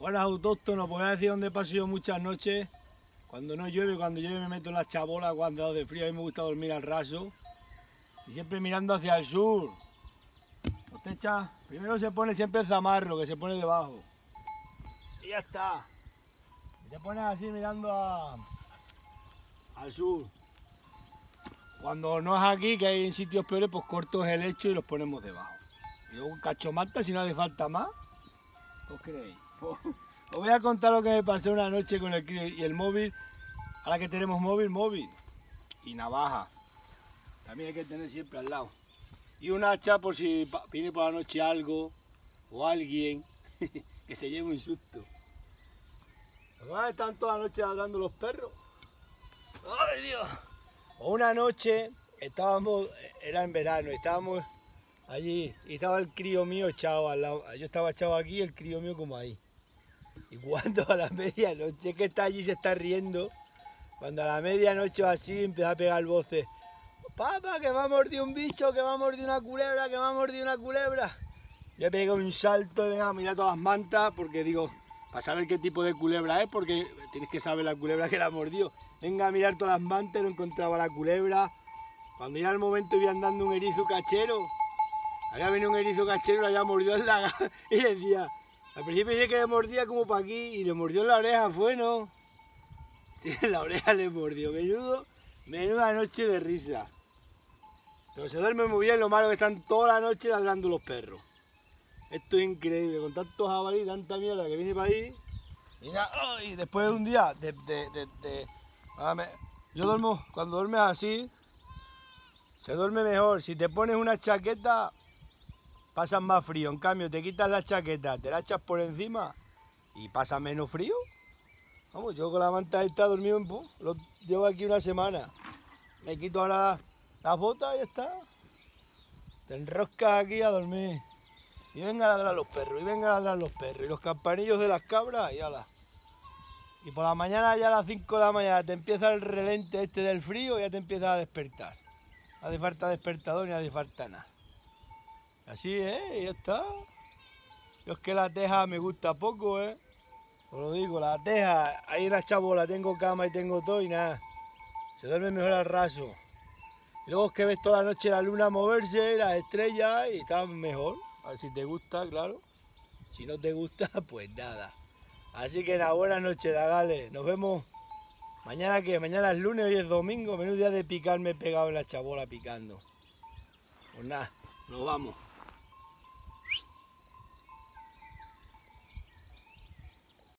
Buenas autóctonos, pues voy a decir dónde paso muchas noches. Cuando no llueve, cuando llueve me meto en la chabola cuando de frío. A mí me gusta dormir al raso. Y siempre mirando hacia el sur. Usted echa, primero se pone siempre el zamarro, que se pone debajo. Y ya está. Y te pones así mirando al sur. Cuando no es aquí, que hay en sitios peores, pues cortos el hecho y los ponemos debajo. Y luego un cachomanta si no hace falta más. ¿Qué os creéis? Os voy a contar lo que me pasó una noche con el crío y el móvil. Ahora que tenemos móvil, móvil. Y navaja. También hay que tener siempre al lado. Y un hacha por si viene por la noche algo o alguien que se lleve un susto. Están toda la noche hablando los perros. ¡Ay, Dios! O una noche estábamos, era en verano, estábamos allí y estaba el crío mío echado al lado. Yo estaba echado aquí y el crío mío como ahí. Y cuando a la medianoche que está allí se está riendo, cuando a la medianoche así empieza a pegar voces. Papá, que me ha mordido un bicho, que me ha mordido una culebra, que me ha mordido una culebra. Yo pegué un salto venga a mirar todas las mantas porque digo, para saber qué tipo de culebra es, porque tienes que saber la culebra que la ha mordido. Venga a mirar todas las mantas, no encontraba la culebra. Cuando ya al momento iba andando un erizo cachero, había venido un erizo cachero le había mordido en la y decía, al principio pensé que le mordía como para aquí y le mordió en la oreja, fue no. Sí, en la oreja le mordió, menudo, menuda noche de risa. Pero se duerme muy bien, lo malo que están toda la noche ladrando los perros. Esto es increíble, con tantos jabalí, tanta mierda que viene para ahí. Y, nada, ¡ay! después de un día de... de, de, me- yo duermo, cuando duermes así, se duerme mejor. Si te pones una chaqueta, pasas más frío. En cambio, te quitas la chaqueta, te la echas por encima y pasa menos frío. Vamos, yo con la manta esta dormido en po, lo llevo aquí una semana. Me quito ahora las botas y ya está. Te enroscas aquí a dormir. Y venga a ladrar los perros, y venga a ladrar los perros. Y los campanillos de las cabras y ala. Y por la mañana ya a las 5 de la mañana te empieza el relente este del frío y ya te empieza a despertar. No hace falta despertador ni hace falta nada. Así es, ya está. Yo es que la teja me gusta poco, ¿eh? Os lo digo, la teja, ahí en la chabola tengo cama y tengo todo y nada. Se duerme mejor al raso. Y luego es que ves toda la noche la luna moverse, las estrellas y está mejor. A ver si te gusta, claro. Si no te gusta, pues nada. Así que nada, buenas noches, Dagales. Nos vemos mañana que mañana es lunes, hoy es domingo. Menudo día de picarme pegado en la chabola picando. Pues nada, nos vamos.